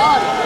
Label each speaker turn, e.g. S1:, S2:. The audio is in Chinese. S1: 道理